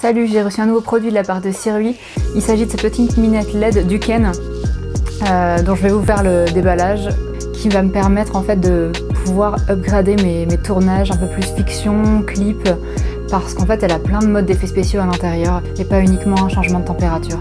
Salut, j'ai reçu un nouveau produit de la part de Sirui. Il s'agit de cette petite minette LED du Ken euh, dont je vais vous faire le déballage qui va me permettre en fait de pouvoir upgrader mes, mes tournages un peu plus fiction, clip parce qu'en fait elle a plein de modes d'effets spéciaux à l'intérieur et pas uniquement un changement de température.